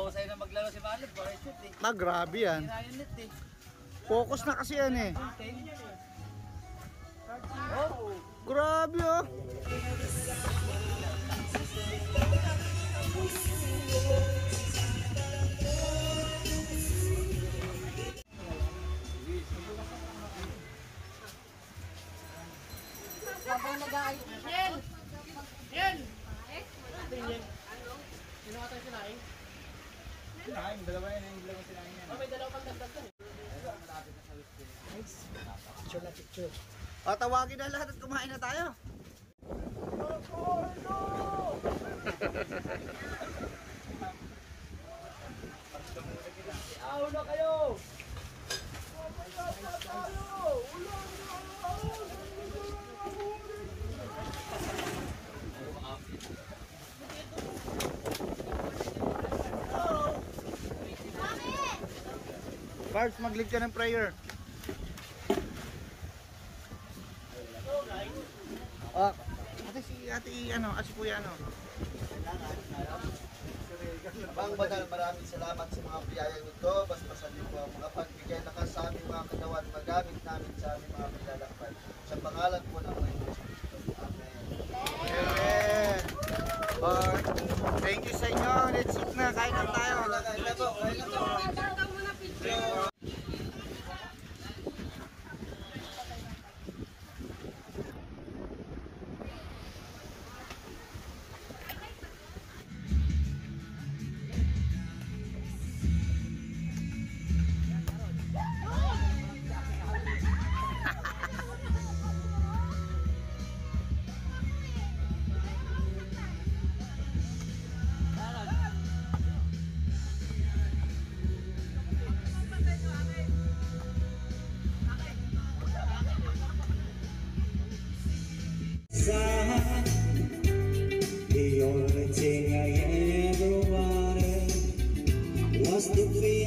mahusay na maglaro si para shoot eh. Na, grabe yan. Kaya yung net eh. Focus na kasi yan eh. Oh! Grabe oh. Kinain, dalawa yan yung dalawa sinain yan. Picture na picture. O, tawagin na lahat at kumain na tayo. Aw na kayo! Barbs, mag-lead ka ng prayer. Ah, ate si ate ano, ate kuya ano. Bang banal, maraming salamat sa mga biyayang ito. Basbasan niyo po ang mga pagbigay na sa aming mga katawan magamit namin sa aming mga pinalakpan. Sa pangalan po ng Panginoon. Amen. Amen. Oh, thank you sa inyo. Let's eat na. Kain na tayo. Kain na po, kain na po. Jai just the feeling.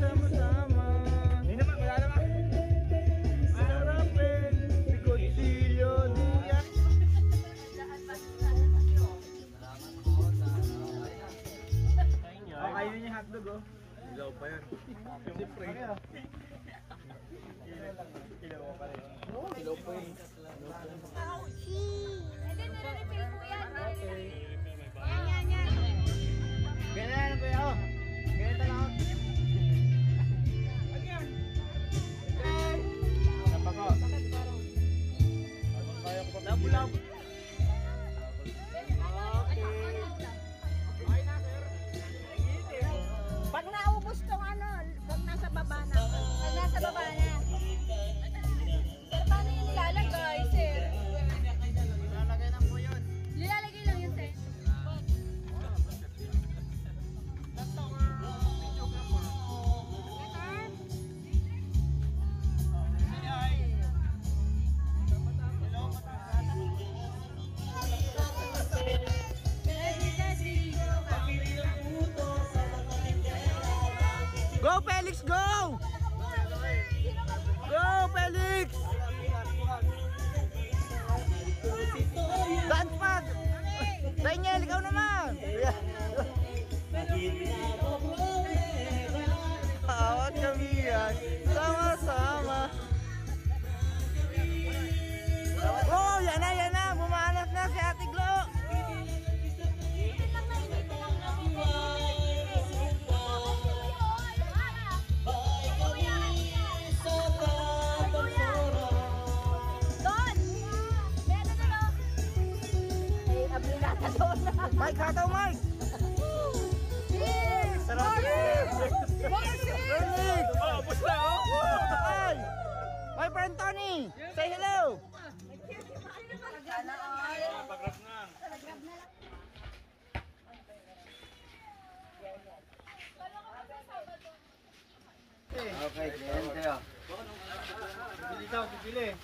Sama-sama. Hindi naman, wala naman. Harapin, Picotillo Diaz. Oh, kayo niya hotdog oh. Ilaw pa yan. Siyempre. Ilaw pa rin. Ilaw pa yun. Hindi, nare-refill po yan. Go, baby. Mike, hataw Mike! Cheers! Sarap! Cheers! Bernie! Oh, pusta oh! Hi! My friend Tony! Say hello! Sana all. Pag-grab na. Okay, ganyan kayo. Bibili daw, bibili.